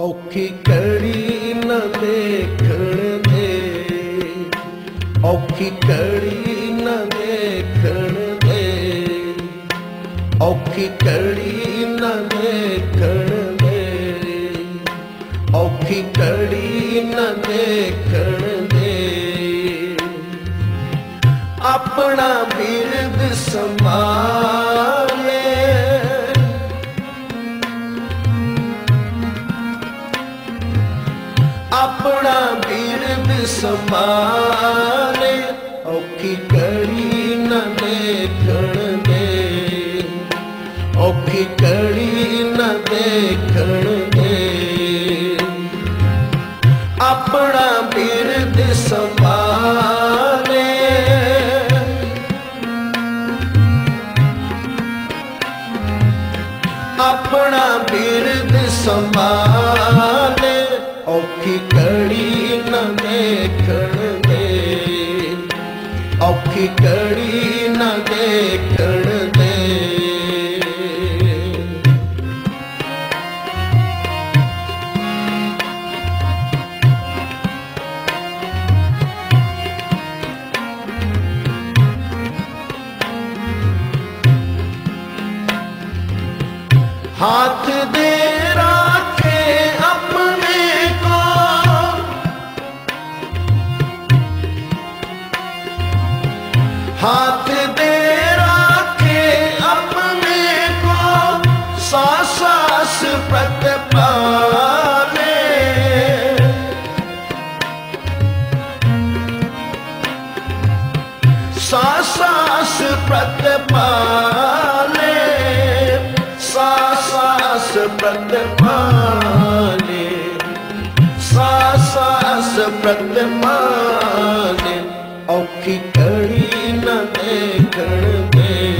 ਔਖੀ ਕੜੀ ਨਾ ਦੇਖਣ ਦੇ। ਔਖੀ ਕੜੀ ਨਾ ਦੇਖਣ ਦੇ। ਔਖੀ ਕੜੀ ਨਾ ਦੇਖਣ ਦੇ। ਔਖੀ ਕੜੀ ਨਾ ਦੇਖਣ ਦੇ। ਆਪਣਾ ਬਿਰਦ ਸੰਭਾਲੇ। ਆਪਣਾ ਬਿਰਦ ਸੰਭਾਲੇ ਔਖੀ ਕੜੀ ਨਾ ਦੇਖਣ ਦੇ ਔਖੀ ਕੜੀ ਨਾ ਦੇਖਣ ਦੇ ਆਪਣਾ ਬਿਰਦ ਸੰਭਾਲੇ ਆਪਣਾ ਬਿਰਦ ਸੰਭਾਲ ਹੱਥ ਦੇ ਰੱਖੇ प्रतमाने सा सास प्रतमाने औखी कड़ी न देखण में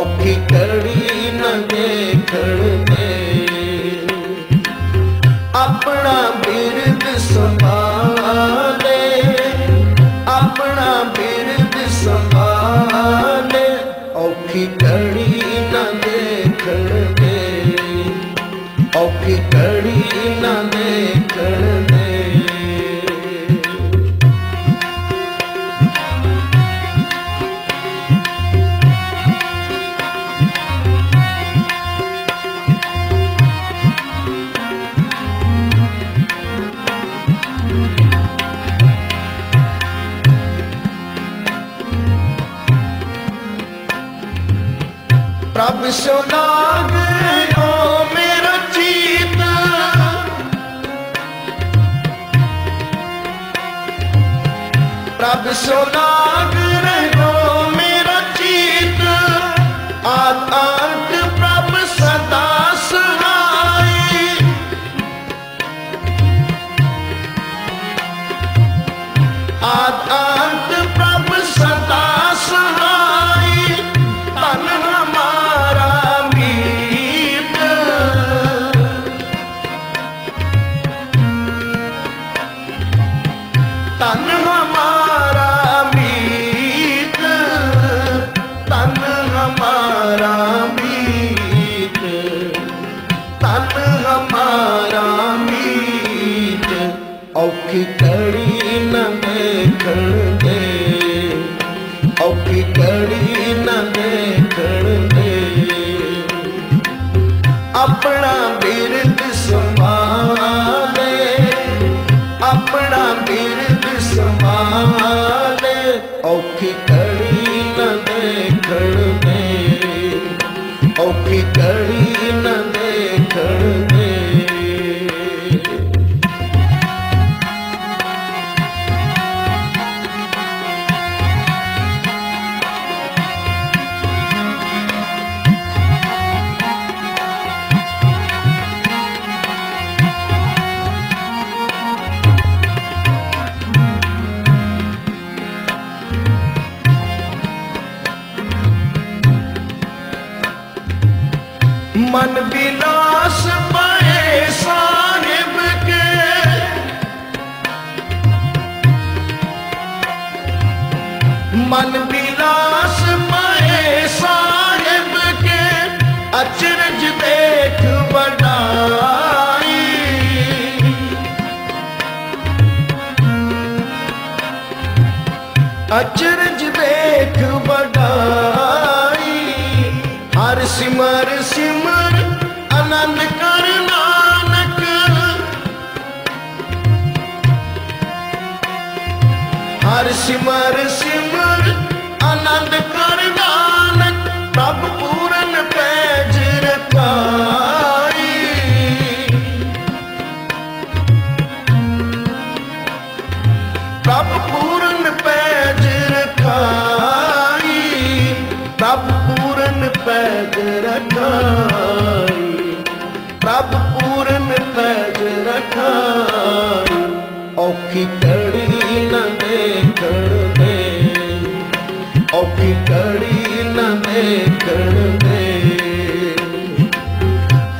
औखी कड़ी न देखण में अपना बिरद संभाले अपना बिरद संभाले औखी कड़ी ਔਖੀ ਕੜੀ ਨਾ ਦੇਖਣ ਦੇ। ਪ੍ਰਭ ਸੁਨਾਗ ਓ ਪ੍ਰਭ ਸੁਨਾਗ ਰਹੋ ਮੇਰਾ ਚੀਤ। ਆਤੰਕ ਪ੍ਰਭ ਸਦਾ ਸਹਾਈ ਆਤੰਕ ਪ੍ਰਭ ਸਦਾ ਸਹਾਈ ਤਨ ਹਮਾਰਾ ਮੀਤ। ਤਨ ਹਮਾਰਾ ਔਖੀ ਕੜੀ ਨਾ ਦੇਖਣ ਦੇ ਔਖੀ ਕੜੀ ਨਾ ਦੇਖਣ ਦੇ ਆਪਣਾ ਬਿਰਦ ਸੰਭਾਲੇ, ਆਪਣਾ ਬਿਰਦ ਸੰਭਾਲੇ, ਔਖੀ ਮਨ ਵਿਲਾਸ ਪਏ ਸਾਹਿਬ ਕੇ। ਮਨ ਵਿਲਾਸ ਪਏ ਸਾਹਿਬ ਕੇ। ਅਚਰਜ ਦੇਖ ਵਡਾਈ। ਅਚਰਜ ਸਿਮਰ ਸਿਮਰ, ਆਨੰਦ ਕਰ ਨਾਨਕ ਪ੍ਰਭ ਪੂਰਨ ਪੈਜ ਰਖਾਈ। ਪ੍ਰਭ ਪੂਰਨ ਪੈਜ ਰਖਾਈ, ਪ੍ਰਭ ਪੂਰਨ ਪੈਜ ਰਖਾਈ, ਪ੍ਰਭ ਪੂਰਨ ਪੈਜ ਰਖਾਈ, ਔਖੀ ਕੜੀ ਦੇਖਣ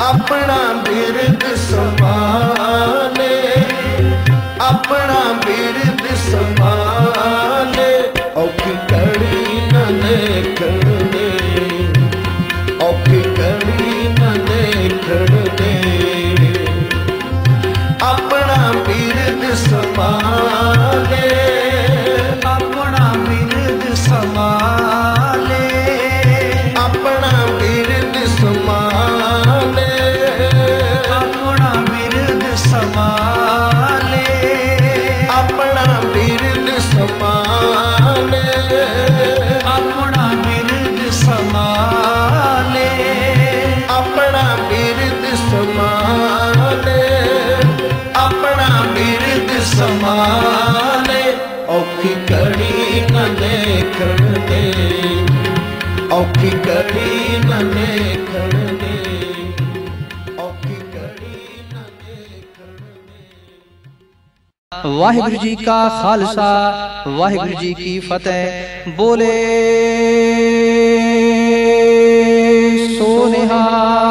ਆਪਣਾ ਬਿਰਦ ਸੰਭਾਲੇ ਆਪਣਾ ਬਿਰਦ ਕਰੀ جی کا خالصہ واحر جی کی فتح بولے سونہا